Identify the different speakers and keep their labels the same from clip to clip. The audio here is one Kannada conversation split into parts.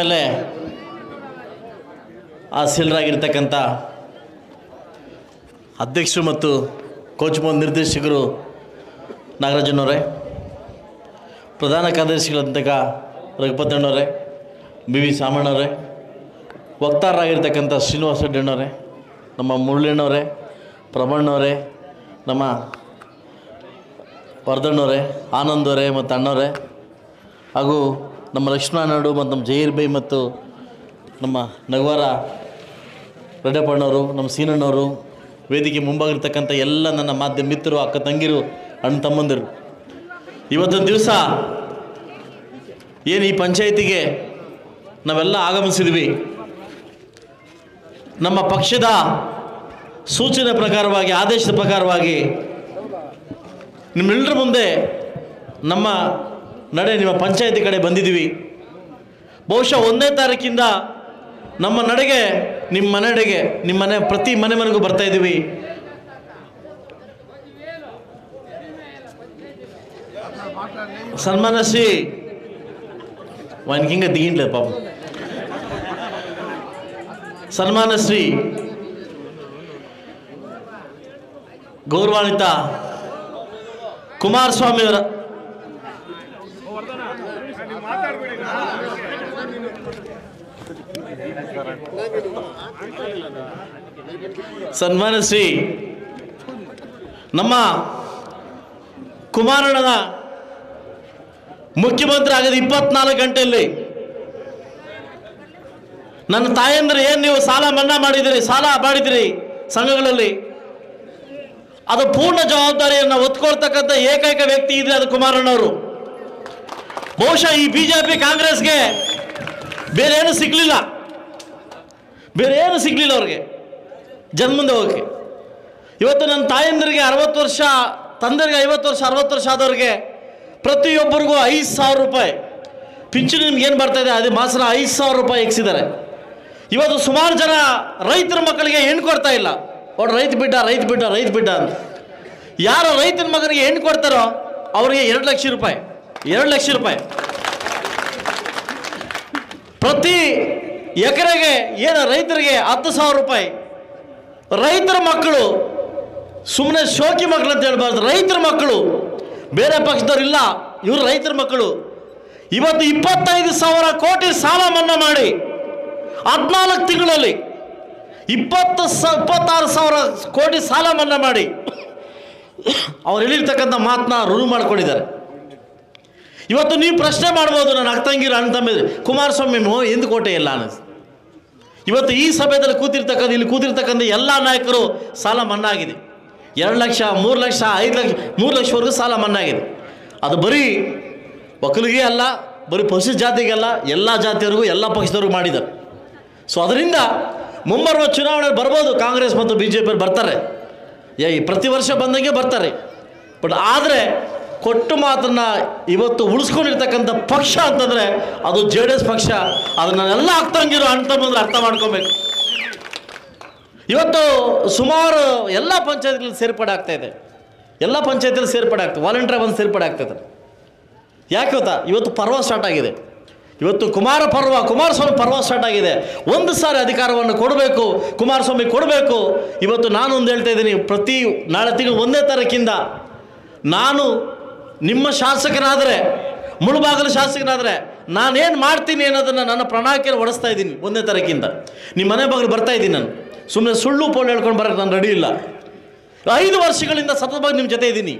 Speaker 1: ಮೇಲೆ ಆಸೀನರಾಗಿರ್ತಕ್ಕಂಥ ಅಧ್ಯಕ್ಷರು ಮತ್ತು ಕೋಚ್ ಬೋರ್ಡ್ ನಿರ್ದೇಶಕರು ನಾಗರಾಜನವರೇ, ಪ್ರಧಾನ ಕಾರ್ಯದರ್ಶಿಗಳಂತಕ ರಘುಪತಣ್ಣವರೇ ಬಿ ವಿ ಸಾಮಣ್ಣವರೇ, ವಕ್ತಾರರಾಗಿರ್ತಕ್ಕಂಥ ಶ್ರೀನಿವಾಸ ರೆಡ್ಡಿಣ್ಣವರೇ ನಮ್ಮ ಮುರಳಿಣ್ಣವರೇ ಪ್ರಭಣ್ಣವರೇ, ನಮ್ಮ ವರ್ಧಣ್ಣವರೇ ಆನಂದವರೇ ಮತ್ತು ಅಣ್ಣವರೇ ಹಾಗೂ ನಮ್ಮ ಲಕ್ಷ್ಮಣನಾಡು ಮತ್ತು ನಮ್ಮ ಜಹೀರ್ ಬೈ ಮತ್ತು ನಮ್ಮ ನಗವರ ರೆಡ್ಡಪ್ಪಣ್ಣವರು, ನಮ್ಮ ಸೀನಣ್ಣವರು, ವೇದಿಕೆ ಮುಂಭಾಗಿರ್ತಕ್ಕಂಥ ಎಲ್ಲ ನನ್ನ ಮಾಧ್ಯಮ ಮಿತ್ರರು, ಅಕ್ಕ ತಂಗಿರು, ಅಣ್ಣ ತಮ್ಮಂದಿರು. ಇವತ್ತೊಂದು ದಿವಸ ಏನು ಈ ಪಂಚಾಯಿತಿಗೆ ನಾವೆಲ್ಲ ಆಗಮಿಸಿದ್ವಿ. ನಮ್ಮ ಪಕ್ಷದ ಸೂಚನೆ ಪ್ರಕಾರವಾಗಿ, ಆದೇಶದ ಪ್ರಕಾರವಾಗಿ ನಿಮ್ಮೆಲ್ಲರ ಮುಂದೆ ನಮ್ಮ ನಡೆ, ನಿಮ್ಮ ಪಂಚಾಯತಿ ಕಡೆ ಬಂದಿದ್ದೀವಿ. ಬಹುಶಃ ಒಂದನೇ ತಾರೀಕಿಂದ ನಮ್ಮ ನಡೆಗೆ, ನಿಮ್ಮ ಮನೆಡೆಗೆ ನಿಮ್ಮ ಮನೆ, ಪ್ರತಿ ಮನೆ ಮನೆಗೂ ಬರ್ತಾ ಇದ್ದೀವಿ. ಸನ್ಮಾನಸಿ ಹಿಂಗೆ ದಿಗಿಂಡ್ಲ ಪಾಪ. ಸನ್ಮಾನಶ್ರೀ ಗೌರವಾನ್ವಿತ ಕುಮಾರಸ್ವಾಮಿಯವರ ಸನ್ಮಾನ ಶ್ರೀ ನಮ್ಮ ಕುಮಾರಣ್ಣನ ಮುಖ್ಯಮಂತ್ರಿ ಆಗದ ಇಪ್ಪತ್ನಾಲ್ಕು ಗಂಟೆಯಲ್ಲಿ ನನ್ನ ತಾಯಂದ್ರೆ ಏನು ನೀವು ಸಾಲ ಮನ್ನಾ ಮಾಡಿದಿರಿ, ಸಾಲ ಮಾಡಿದಿರಿ ಸಂಘಗಳಲ್ಲಿ, ಅದು ಪೂರ್ಣ ಜವಾಬ್ದಾರಿಯನ್ನು ಒತ್ಕೊಳ್ತಕ್ಕಂಥ ಏಕೈಕ ವ್ಯಕ್ತಿ ಇದ್ರೆ ಅದು ಕುಮಾರಣ್ಣವರು. ಬಹುಶಃ ಈ ಬಿಜೆಪಿ ಕಾಂಗ್ರೆಸ್ಗೆ ಬೇರೆ ಏನು ಸಿಗ್ಲಿಲ್ಲ. ಬೇರೆ ಏನು ಸಿಗ್ಲಿಲ್ಲ ಅವ್ರಿಗೆ? ಜನ್ಮದ ಹೋಗಕ್ಕೆ. ಇವತ್ತು ನನ್ನ ತಾಯಂದಿರಿಗೆ ಅರವತ್ತು ವರ್ಷ ತಂದರಿಗೆ ಐವತ್ತು ವರ್ಷ, ಅರವತ್ತು ವರ್ಷ ಆದವ್ರಿಗೆ ಪ್ರತಿಯೊಬ್ಬರಿಗೂ ಐದು ಸಾವಿರ ರೂಪಾಯಿ. ಪಿಂಚಣಿ ನಿಮ್ಗೆ ಏನು ಬರ್ತಾ ಇದೆ? ಅದೇ ಮಾಸನ ಐದು ಸಾವಿರ ರೂಪಾಯಿ ಎಕ್ಸಿದ್ದಾರೆ ಇವತ್ತು ಸುಮಾರು ಜನ ರೈತರ ಮಕ್ಕಳಿಗೆ ಹೆಣ್ಣು ಕೊಡ್ತಾ ಇಲ್ಲ. ಅವ್ರು ರೈತ ಬಿಡ್ಡ ರೈತ ಬಿಡ್ಡ ರೈತ ಬಿಡ್ಡ ಅಂತ. ಯಾರು ರೈತನ ಮಗನಿಗೆ ಹೆಣ್ಣು ಕೊಡ್ತಾರೋ ಅವರಿಗೆ ಎರಡು ಲಕ್ಷ ರೂಪಾಯಿ. ಎರಡು ಲಕ್ಷ ರೂಪಾಯಿ. ಪ್ರತಿ ಎಕರೆಗೆ ಏನು ರೈತರಿಗೆ ಹತ್ತು ಸಾವಿರ ರೂಪಾಯಿ. ರೈತರ ಮಕ್ಕಳು ಸುಮ್ಮನೆ ಶೋಕಿ ಮಕ್ಕಳು ಅಂತ ಹೇಳ್ಬಾರ್ದು. ರೈತರ ಮಕ್ಕಳು, ಬೇರೆ ಪಕ್ಷದವ್ರು ಇಲ್ಲ, ಇವರು ರೈತರ ಮಕ್ಕಳು. ಇವತ್ತು ಇಪ್ಪತ್ತೈದು ಸಾವಿರ ಕೋಟಿ ಸಾಲ ಮನ್ನಾ ಮಾಡಿ, ಹದಿನಾಲ್ಕು ತಿಂಗಳಲ್ಲಿ ಇಪ್ಪತ್ತು ಸ, ಇಪ್ಪತ್ತಾರು ಸಾವಿರ ಕೋಟಿ ಸಾಲ ಮನ್ನಾ ಮಾಡಿ, ಅವ್ರು ಹೇಳಿರ್ತಕ್ಕಂಥ ಮಾತನ್ನ ರುಜು ಮಾಡ್ಕೊಂಡಿದ್ದಾರೆ. ಇವತ್ತು ನೀವು ಪ್ರಶ್ನೆ ಮಾಡ್ಬೋದು ನನ್ನ ಅಕ್ಕಂಗಿರು ತಮ್ಮ ಕುಮಾರಸ್ವಾಮಿ ಮೋ, ಎಂದು ಕೋಟೆ ಇಲ್ಲ ಅನ್ನ ಇವತ್ತು ಈ ಸಭೆಯಲ್ಲಿ ಕೂತಿರ್ತಕ್ಕಂಥ, ಇಲ್ಲಿ ಕೂತಿರ್ತಕ್ಕಂಥ ಎಲ್ಲ ನಾಯಕರು ಸಾಲ ಮನ್ನಾ ಆಗಿದೆ ಎರಡು ಲಕ್ಷ, ಮೂರು ಲಕ್ಷ, ಐದು ಲಕ್ಷ, ಮೂರು ಲಕ್ಷವರೆಗೂ ಸಾಲ ಮನ್ನಾ ಆಗಿದೆ ಅದು ಬರೀ ಒಕ್ಕಲಿಗೆ ಅಲ್ಲ, ಬರೀ ಪಶು ಜಾತಿಗೆಲ್ಲ ಎಲ್ಲ ಜಾತಿಯವರಿಗೂ, ಎಲ್ಲ ಪಕ್ಷದವ್ರಿಗೂ ಮಾಡಿದ್ದಾರೆ. ಸೊ ಅದರಿಂದ ಮುಂಬರುವ ಚುನಾವಣೆ ಬರ್ಬೋದು, ಕಾಂಗ್ರೆಸ್ ಮತ್ತು ಬಿ ಜೆ ಪಿಯವ್ರು ಬರ್ತಾರೆ. ಏ ಪ್ರತಿ ವರ್ಷ ಬಂದಂಗೆ ಬರ್ತಾರೆ. ಬಟ್ ಆದರೆ ಕೊಟ್ಟು ಮಾತನ್ನು ಇವತ್ತು ಉಳಿಸ್ಕೊಂಡಿರ್ತಕ್ಕಂಥ ಪಕ್ಷ ಅಂತಂದರೆ ಅದು ಜೆ ಡಿ ಎಸ್ ಪಕ್ಷ. ಅದನ್ನೆಲ್ಲ ಆಗ್ತಂಗಿರೋ ಅಂತ ಬಂದ್ರೆ ಅರ್ಥ ಮಾಡ್ಕೊಬೇಕು. ಇವತ್ತು ಸುಮಾರು ಎಲ್ಲ ಪಂಚಾಯತ್ಗಳಲ್ಲಿ ಸೇರ್ಪಡೆ ಆಗ್ತಾ ಇದೆ. ಎಲ್ಲ ಪಂಚಾಯತಿಯಲ್ಲಿ ಸೇರ್ಪಡೆ ಆಗ್ತದೆ. ವಾಲಂಟಿಯರ್ ಬಂದು ಸೇರ್ಪಡೆ ಆಗ್ತದೆ. ಯಾಕೆ ಗೊತ್ತಾ? ಇವತ್ತು ಪರ್ವ ಸ್ಟಾರ್ಟ್ ಆಗಿದೆ. ಇವತ್ತು ಕುಮಾರ ಪರ್ವ, ಕುಮಾರಸ್ವಾಮಿ ಪರ್ವ ಸ್ಟಾರ್ಟ್ ಆಗಿದೆ. ಒಂದು ಸಾರಿ ಅಧಿಕಾರವನ್ನು ಕೊಡಬೇಕು, ಕುಮಾರಸ್ವಾಮಿ ಕೊಡಬೇಕು. ಇವತ್ತು ನಾನು ಒಂದು ಹೇಳ್ತಾ ಇದ್ದೀನಿ, ಪ್ರತಿ ನಾಳೆ ತಿಂಗಳು ಒಂದೇ ತಾರೀಕಿಂದ ನಾನು ನಿಮ್ಮ ಶಾಸಕನಾದರೆ, ಮುಳುಬಾಗಲು ಶಾಸಕನಾದರೆ, ನಾನೇನು ಮಾಡ್ತೀನಿ ಅನ್ನೋದನ್ನು ನನ್ನ ಪ್ರಣಾಳಿಕೆಯನ್ನು ಹೊಡೆಸ್ತಾ ಇದ್ದೀನಿ ಒಂದೇ ತಾರೀಕಿಂದ. ನಿಮ್ಮ ಮನೆ ಬಾಗಿಲು ಬರ್ತಾ ಇದ್ದೀನಿ ನಾನು. ಸುಮ್ಮನೆ ಸುಳ್ಳು ಪೋಲ್ ಹೇಳ್ಕೊಂಡು ಬರೋಕ್ಕೆ ನಾನು ರೆಡಿ ಇಲ್ಲ. ಐದು ವರ್ಷಗಳಿಂದ ಸತತವಾಗಿ ನಿಮ್ಮ ಜೊತೆ ಇದ್ದೀನಿ.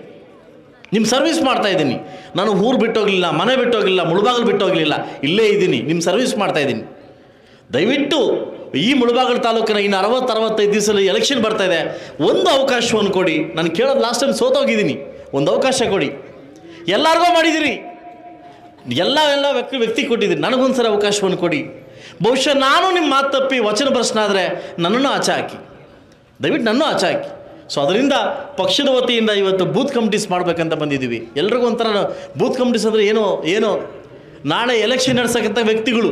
Speaker 1: ನಿಮ್ಮ ಸರ್ವಿಸ್ ಮಾಡ್ತಾ ಇದ್ದೀನಿ. ನಾನು ಊರು ಬಿಟ್ಟೋಗಲಿಲ್ಲ, ಮನೆ ಬಿಟ್ಟೋಗಲಿಲ್ಲ, ಮುಳುಬಾಗಲು ಬಿಟ್ಟೋಗಲಿಲ್ಲ, ಇಲ್ಲೇ ಇದ್ದೀನಿ. ನಿಮ್ಮ ಸರ್ವಿಸ್ ಮಾಡ್ತಾ ಇದ್ದೀನಿ. ದಯವಿಟ್ಟು ಈ ಮುಳುಬಾಗಲು ತಾಲೂಕಿನ ಇನ್ನು ಅರವತ್ತು, ಅರವತ್ತೈದು ದಿವಸದಲ್ಲಿ ಎಲೆಕ್ಷನ್ ಬರ್ತಾ ಇದೆ. ಒಂದು ಅವಕಾಶವನ್ನು ಕೊಡಿ. ನಾನು ಕೇಳೋದು ಲಾಸ್ಟ್ ಟೈಮ್ ಸೋತೋಗಿದ್ದೀನಿ. ಒಂದು ಅವಕಾಶ ಕೊಡಿ. ಎಲ್ಲರಿಗೂ ಮಾಡಿದಿರಿ. ಎಲ್ಲ ಎಲ್ಲ ವ್ಯಕ್ತಿ ವ್ಯಕ್ತಿ ಕೊಟ್ಟಿದ್ದೀರಿ ನನಗೊಂದ್ಸರಿ ಅವಕಾಶವನ್ನು ಕೊಡಿ. ಬಹುಶಃ ನಾನು ನಿಮ್ಮ ಮಾತು ತಪ್ಪಿ ವಚನ ಪ್ರಶ್ನಾದರೆ ನನ್ನನ್ನು ಆಚೆ ಹಾಕಿ. ದಯವಿಟ್ಟು ನನ್ನೂ ಆಚೆ ಹಾಕಿ. ಸೊ ಅದರಿಂದ ಪಕ್ಷದ ವತಿಯಿಂದ ಇವತ್ತು ಬೂತ್ ಕಮಿಟೀಸ್ ಮಾಡಬೇಕಂತ ಬಂದಿದ್ದೀವಿ. ಎಲ್ರಿಗೂ ಒಂಥರ ಬೂತ್ ಕಮಿಟೀಸ್ ಅಂದರೆ ಏನೋ ಏನೋ, ನಾಳೆ ಎಲೆಕ್ಷನ್ ನಡೆಸಕ್ಕಂಥ ವ್ಯಕ್ತಿಗಳು.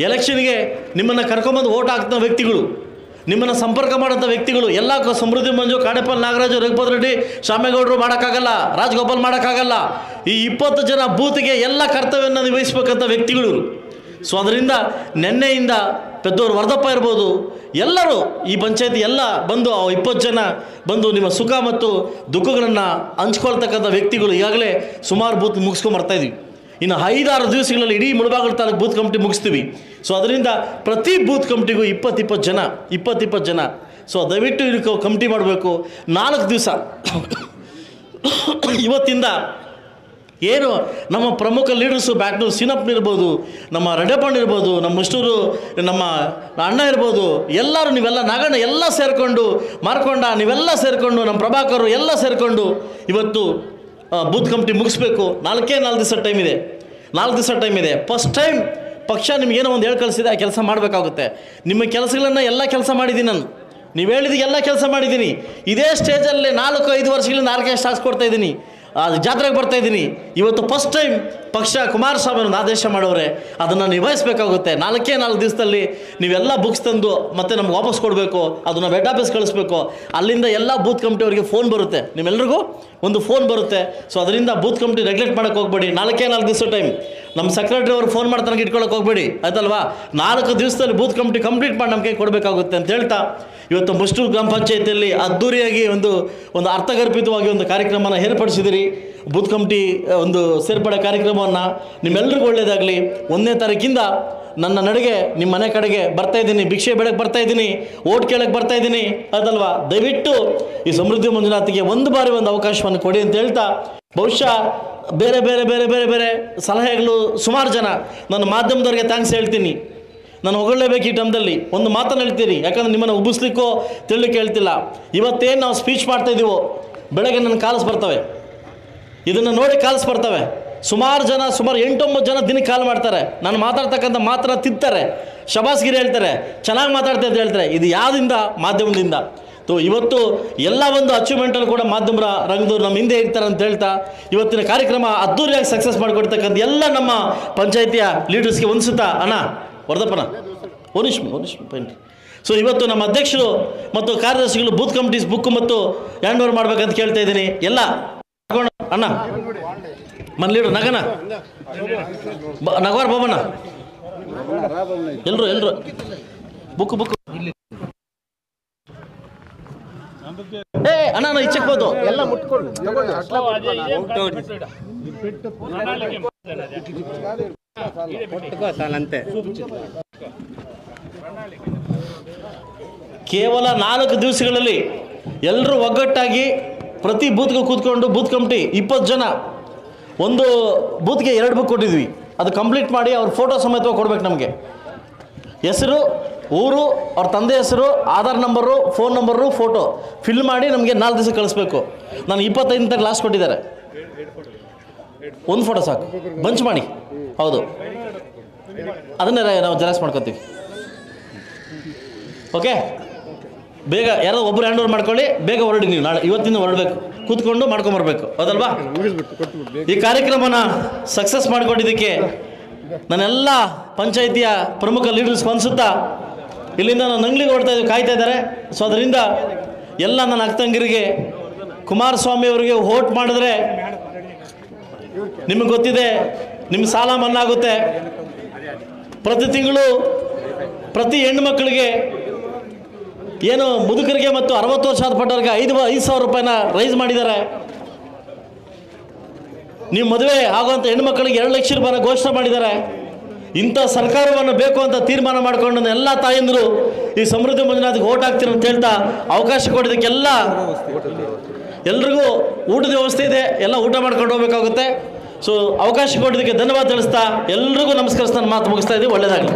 Speaker 1: ಎಲೆಕ್ಷನ್ಗೆ ನಿಮ್ಮನ್ನು ಕರ್ಕೊಂಬಂದು ಓಟ್ ಹಾಕ್ತ ವ್ಯಕ್ತಿಗಳು. ನಿಮ್ಮನ್ನು ಸಂಪರ್ಕ ಮಾಡೋಂಥ ವ್ಯಕ್ತಿಗಳು ಎಲ್ಲ ಸಮೃದ್ಧಿ ಮಂಜು ಕಾಡೆಪಲ್ ನಾಗರಾಜು, ರಘುಪತ್ ರೆಡ್ಡಿ, ಶಾಮೇಗೌಡರು ಮಾಡೋಕ್ಕಾಗಲ್ಲ, ರಾಜಗೋಪಾಲ್ ಮಾಡೋಕ್ಕಾಗಲ್ಲ ಈ ಇಪ್ಪತ್ತು ಜನ ಬೂತ್ಗೆ ಎಲ್ಲ ಕರ್ತವ್ಯವನ್ನು ನಿರ್ವಹಿಸ್ಬೇಕಂತ ವ್ಯಕ್ತಿಗಳು. ಸೊ ಅದರಿಂದ ನೆನ್ನೆಯಿಂದ ಪೆದ್ದವರು ವರ್ಧಪ್ಪ ಇರ್ಬೋದು, ಎಲ್ಲರೂ ಈ ಪಂಚಾಯತಿ ಎಲ್ಲ ಬಂದು ಆ ಇಪ್ಪತ್ತು ಜನ ಬಂದು ನಿಮ್ಮ ಸುಖ ಮತ್ತು ದುಃಖಗಳನ್ನು ಹಂಚ್ಕೊಳ್ತಕ್ಕಂಥ ವ್ಯಕ್ತಿಗಳು ಈಗಾಗಲೇ ಸುಮಾರು ಬೂತ್ ಮುಗಿಸ್ಕೊಂಡು ಬರ್ತಾ ಇದೀವಿ ಇನ್ನು ಐದಾರು ದಿವಸಗಳಲ್ಲಿ ಇಡೀ ಮುಳಬಾಗಿಲು ತಾಲೂಕು ಬೂತ್ ಕಮಿಟಿ ಮುಗಿಸ್ತೀವಿ. ಸೊ ಅದರಿಂದ ಪ್ರತಿ ಬೂತ್ ಕಮಿಟಿಗೂ ಇಪ್ಪತ್ತು ಇಪ್ಪತ್ತು ಜನ, ಇಪ್ಪತ್ತಿಪ್ಪತ್ತು ಜನ. ಸೊ ದಯವಿಟ್ಟು ಇದಕ್ಕೆ ಕಮಿಟಿ ಮಾಡಬೇಕು. ನಾಲ್ಕು ದಿವಸ. ಇವತ್ತಿಂದ ಏನು ನಮ್ಮ ಪ್ರಮುಖ ಲೀಡರ್ಸು ಬ್ಯಾಟ್ನೂರು ಸೀನಪ್ಪ ಇರ್ಬೋದು, ನಮ್ಮ ರೆಡ್ಡಪ್ಪಣ್ಣ ಇರ್ಬೋದು, ನಮ್ಮ ಮುಷ್ಣೂರು ನಮ್ಮ ಅಣ್ಣ ಇರ್ಬೋದು, ಎಲ್ಲರೂ ನೀವೆಲ್ಲ ನಾಗಣ್ಣ ಎಲ್ಲ ಸೇರಿಕೊಂಡು, ಮಾರ್ಕೊಂಡ ನೀವೆಲ್ಲ ಸೇರಿಕೊಂಡು, ನಮ್ಮ ಪ್ರಭಾಕರು ಎಲ್ಲ ಸೇರಿಕೊಂಡು ಇವತ್ತು ಬೂತ್ ಕಮಿಟಿ ಮುಗಿಸ್ಬೇಕು. ನಾಲ್ಕೇ ನಾಲ್ಕು ದಿವಸ ಟೈಮ್ ಇದೆ. ನಾಲ್ಕು ದಿವಸ ಟೈಮ್ ಇದೆ. ಫಸ್ಟ್ ಟೈಮ್ ಪಕ್ಷ ನಿಮ್ಗೇನೋ ಒಂದು ಹೇಳಿ ಕಳಿಸಿದೆ ಆ ಕೆಲಸ ಮಾಡಬೇಕಾಗುತ್ತೆ. ನಿಮ್ಮ ಕೆಲಸಗಳನ್ನು ಎಲ್ಲ ಕೆಲಸ ಮಾಡಿದ್ದೀನಿ ನಾನು. ನೀವು ಹೇಳಿದ ಎಲ್ಲ ಕೆಲಸ ಮಾಡಿದ್ದೀನಿ. ಇದೇ ಸ್ಟೇಜಲ್ಲಿ ನಾಲ್ಕು, ಐದು ವರ್ಷಗಳಿಂದ ಆರ್ಕೆಸ್ಟ್ ಹಾಕ್ಸ್ಕೊಡ್ತಾ ಇದ್ದೀನಿ. ಆ ಜಾತ್ರೆಗೆ ಬರ್ತಾ ಇದ್ದೀನಿ. ಇವತ್ತು ಫಸ್ಟ್ ಟೈಮ್ ಪಕ್ಷ ಕುಮಾರಸ್ವಾಮಿ ಒಂದು ಆದೇಶ ಮಾಡೋರೆ. ಅದನ್ನು ನಿಭಾಯಿಸಬೇಕಾಗುತ್ತೆ. ನಾಲ್ಕೇ ನಾಲ್ಕು ದಿವಸದಲ್ಲಿ ನೀವೆಲ್ಲ ಬುಕ್ಸ್ ತಂದು ಮತ್ತೆ ನಮ್ಗೆ ವಾಪಸ್ ಕೊಡಬೇಕು. ಅದನ್ನು ಬೆಡ್ ಆಫೀಸ್ ಕಳಿಸ್ಬೇಕು. ಅಲ್ಲಿಂದ ಎಲ್ಲ ಬೂತ್ ಕಮಿಟಿಯವರಿಗೆ ಫೋನ್ ಬರುತ್ತೆ. ನಿಮ್ಮೆಲ್ರಿಗೂ ಒಂದು ಫೋನ್ ಬರುತ್ತೆ. ಸೊ ಅದರಿಂದ ಬೂತ್ ಕಮಿಟಿ ನೆಗ್ಲೆಕ್ಟ್ ಮಾಡೋಕ್ಕೆ ಹೋಗ್ಬೇಡಿ. ನಾಲ್ಕೇ ನಾಲ್ಕು ದಿವಸ ಟೈಮ್ ನಮ್ಮ ಸೆಕ್ರೆಟರಿ ಅವರು ಫೋನ್ ಮಾಡ್ತಾನೆ ಇಟ್ಕೊಳ್ಳೋಕೆ ಹೋಗ್ಬೇಡಿ. ಆಯ್ತಲ್ವಾ? ನಾಲ್ಕು ದಿವಸದಲ್ಲಿ ಬೂತ್ ಕಮಿಟಿ ಕಂಪ್ಲೀಟ್ ಮಾಡಿ ನಮಗೆ ಕೊಡಬೇಕಾಗುತ್ತೆ ಅಂತ ಹೇಳ್ತಾ ಇವತ್ತು ಮುಸ್ಟೂರು ಗ್ರಾಮ ಪಂಚಾಯತಿಯಲ್ಲಿ ಅದ್ದೂರಿಯಾಗಿ ಒಂದು ಒಂದು ಅರ್ಥಗರ್ಭಿತವಾಗಿ ಒಂದು ಕಾರ್ಯಕ್ರಮನ ಏರ್ಪಡಿಸಿದಿರಿ. ಬೂತ್ ಕಮಿಟಿ ಒಂದು ಸೇರ್ಪಡೆ ಕಾರ್ಯಕ್ರಮವನ್ನು ನಿಮ್ಮೆಲ್ರಿಗೂ ಒಳ್ಳೆಯದಾಗಲಿ ಒಂದನೇ ತಾರೀಕಿಂದ ನನ್ನ ನಡೆಗೆ, ನಿಮ್ಮ ಮನೆ ಕಡೆಗೆ ಬರ್ತಾ ಇದ್ದೀನಿ. ಭಿಕ್ಷೆ ಬೆಳಗ್ಗೆ ಬರ್ತಾ ಇದ್ದೀನಿ. ಓಟ್ ಕೇಳಕ್ಕೆ ಬರ್ತಾ ಇದ್ದೀನಿ. ಅದಲ್ವಾ? ದಯವಿಟ್ಟು ಈ ಸಮೃದ್ಧಿ ಮಂಜುನಾಥಿಗೆ ಒಂದು ಬಾರಿ ಒಂದು ಅವಕಾಶವನ್ನು ಕೊಡಿ ಅಂತ ಹೇಳ್ತಾ, ಬಹುಶಃ ಬೇರೆ ಬೇರೆ ಬೇರೆ ಬೇರೆ ಬೇರೆ ಸಲಹೆಗಳು ಸುಮಾರು ಜನ. ನನ್ನ ಮಾಧ್ಯಮದವ್ರಿಗೆ ಥ್ಯಾಂಕ್ಸ್ ಹೇಳ್ತೀನಿ. ನಾನು ಹೊಗಳಲೇಬೇಕು ಈ ಟೈಮ್ದಲ್ಲಿ. ಒಂದು ಮಾತನ್ನು ಹೇಳ್ತೀರಿ ಯಾಕಂದ್ರೆ ನಿಮ್ಮನ್ನು ಉಬ್ಬಿಸ್ಲಿಕ್ಕೋ ತಿಳ್ಲಿಕ್ಕೆ ಹೇಳ್ತಿಲ್ಲ. ಇವತ್ತೇನು ನಾವು ಸ್ಪೀಚ್ ಮಾಡ್ತಾ ಇದೀವೋ, ಬೆಳಗ್ಗೆ ನನ್ನ ಕಾಲ್ಸ್ ಬರ್ತವೆ. ಇದನ್ನು ನೋಡಿ ಕಾಲ್ಸ್ ಬರ್ತವೆ. ಸುಮಾರು ಜನ, ಸುಮಾರು ಎಂಟೊಂಬತ್ತು ಜನ ದಿನಕ್ಕೆ ಕಾಲ್ ಮಾಡ್ತಾರೆ. ನಾನು ಮಾತಾಡ್ತಕ್ಕಂಥ ಮಾತ್ರ ತಿಂತಾರೆ. ಶಬಾಸ್ಗಿರಿ ಹೇಳ್ತಾರೆ. ಚೆನ್ನಾಗಿ ಮಾತಾಡ್ತಾ ಅಂತ ಹೇಳ್ತಾರೆ. ಇದು ಯಾವುದಿಂದ ಮಾಧ್ಯಮದಿಂದ. ತೋ, ಇವತ್ತು ಎಲ್ಲ ಒಂದು ಅಚೀವ್ಮೆಂಟಲ್ಲಿ ಕೂಡ ಮಾಧ್ಯಮರ ರಂಗದವ್ರು ನಮ್ಮ ಹಿಂದೆ ಇರ್ತಾರೆ ಅಂತ ಹೇಳ್ತಾ, ಇವತ್ತಿನ ಕಾರ್ಯಕ್ರಮ ಅದ್ದೂರಿಯಾಗಿ ಸಕ್ಸಸ್ ಮಾಡಿಕೊಡ್ತಕ್ಕಂಥ ಎಲ್ಲ ನಮ್ಮ ಪಂಚಾಯಿತಿಯ ಲೀಡರ್ಸ್ಗೆ ಹೊಂದಿಸುತ್ತಾ ಅಣ್ಣ. ವರದಪ್ಪನ ಓನಿಶ್ಮಿ ಓನಿಶ್ಮಿ ಪೈಂಟ್ರಿ ಸೊ ಇವತ್ತು ನಮ್ಮ ಅಧ್ಯಕ್ಷರು ಮತ್ತು ಕಾರ್ಯದರ್ಶಿಗಳು ಬೂತ್ ಕಮಿಟೀಸ್ ಬುಕ್ ಮತ್ತು ಹ್ಯಾಂಡ್ ಓವರ್ ಮಾಡ್ಬೇಕಂತ ಕೇಳ್ತಾ ಇದ್ದೀನಿ ಎಲ್ಲ ಅಣ್ಣ ಮನ್ ಲೀಡರ್ ನಗನ ನಗವಾರ್ ಬಾಬಣ್ಣ ಎಲ್ರು ಎಲ್ರು ಬುಕ್ ಬುಕ್ ಏ ಅಣ್ಣ ಅಣ್ಣ ಇಚ್ಚಕ್ಬೋದು ಎಲ್ಲ
Speaker 2: ಸಾಲಂತೆ
Speaker 1: ಕೇವಲ ನಾಲ್ಕು ದಿವಸಗಳಲ್ಲಿ ಎಲ್ಲರೂ ಒಗ್ಗಟ್ಟಾಗಿ ಪ್ರತಿ ಬೂತ್ಗೆ ಕೂತ್ಕೊಂಡು ಬೂತ್ ಕಮಿಟಿ ಇಪ್ಪತ್ತು ಜನ ಒಂದು ಬೂತ್ಗೆ ಎರಡು ಬುಕ್ ಕೊಟ್ಟಿದ್ವಿ. ಅದು ಕಂಪ್ಲೀಟ್ ಮಾಡಿ ಅವ್ರ ಫೋಟೋ ಸಮೇತವಾಗಿ ಕೊಡ್ಬೇಕು ನಮಗೆ. ಹೆಸರು, ಊರು, ಅವ್ರ ತಂದೆ ಹೆಸರು, Aadhaar number, phone number, photo. Fill ಮಾಡಿ ನಮಗೆ ನಾಲ್ಕು ದಿವಸ ಕಳಿಸ್ಬೇಕು. ನಾನು ಇಪ್ಪತ್ತೈದು ತನಕ ಲಾಸ್ಟ್ ಕೊಟ್ಟಿದ್ದಾರೆ. ಒಂದು ಫೋಟೋ ಸಾಕು. ಬಂಚ್ ಮಾಡಿ. ಹೌದು. ಅದನ್ನೇ ನಾವು ಜೆರಾಕ್ಸ್ ಮಾಡ್ಕೊತೀವಿ. ಓಕೆ? ಬೇಗ ಯಾರೋ ಒಬ್ಬರು ಹ್ಯಾಂಡ್ ಓವರ್ ಮಾಡ್ಕೊಳ್ಳಿ, ಬೇಗ ಹೊರಡಿ ನೀವು. ನಾಳೆ ಇವತ್ತಿಂದ ಹೊರಡಬೇಕು. ಕೂತ್ಕೊಂಡು ಮಾಡ್ಕೊಂಬರ್ಬೇಕು ಹೌದಲ್ವಾ? ಈ ಕಾರ್ಯಕ್ರಮನ ಸಕ್ಸಸ್ ಮಾಡಿಕೊಂಡಿದ್ದಕ್ಕೆ ನನ್ನೆಲ್ಲ ಪಂಚಾಯಿತಿಯ ಪ್ರಮುಖ ಲೀಡರ್ಸ್ ಸ್ಪಂದಿಸುತ್ತಾ ಇಲ್ಲಿಂದ ನಾನು ನಂಗ್ಲಿಗೆ ಹೊಡ್ತಾ ಇದ್ದೀವಿ ಕಾಯ್ತಾ ಇದ್ದಾರೆ. ಸೊ ಅದರಿಂದ ಎಲ್ಲ ನನ್ನ ಅಕ್ಕಂಗಿರಿಗೆ ಕುಮಾರಸ್ವಾಮಿ ಅವರಿಗೆ ವೋಟ್ ಮಾಡಿದ್ರೆ ನಿಮಗೆ ಗೊತ್ತಿದೆ ನಿಮ್ಮ ಸಾಲ ಮನ್ನಾಗುತ್ತೆ. ಪ್ರತಿ ತಿಂಗಳು ಪ್ರತಿ ಹೆಣ್ಮಕ್ಳಿಗೆ ಏನು ಮುದುಕರಿಗೆ ಮತ್ತು ಅರವತ್ತು ವರ್ಷ ಆದಪಟ್ಟವ್ರಿಗೆ ಐದು ಐದು ಸಾವಿರ ರೂಪಾಯಿನ ರೈಸ್ ಮಾಡಿದ್ದಾರೆ. ನೀವು ಮದುವೆ ಆಗುವಂಥ ಮಕ್ಕಳಿಗೆ ಎರಡು ಲಕ್ಷ ರೂಪಾಯಿನ ಘೋಷಣೆ ಮಾಡಿದ್ದಾರೆ. ಇಂಥ ಸರ್ಕಾರವನ್ನು ಬೇಕು ಅಂತ ತೀರ್ಮಾನ ಮಾಡಿಕೊಂಡು ಎಲ್ಲ ತಾಯಂದರು ಈ ಸಮೃದ್ಧಿ ಮಂಜುನಾಥಿಗೆ ಓಟ್ ಅಂತ ಹೇಳ್ತಾ ಅವಕಾಶ ಕೊಡೋದಕ್ಕೆಲ್ಲ ಎಲ್ರಿಗೂ ಊಟದ ವ್ಯವಸ್ಥೆ ಇದೆ, ಎಲ್ಲ ಊಟ ಮಾಡ್ಕೊಂಡು ಹೋಗ್ಬೇಕಾಗುತ್ತೆ. ಸೊ ಅವಕಾಶ ಕೊಟ್ಟಿದ್ದಕ್ಕೆ ಧನ್ಯವಾದ ತಿಳಿಸ್ತಾ, ಎಲ್ರಿಗೂ ನಮಸ್ಕರಿಸ್ತಾ ಮಾತು ಮುಗಿಸ್ತಾ ಇದ್ದೀವಿ. ಒಳ್ಳೆಯದಾಗಲಿ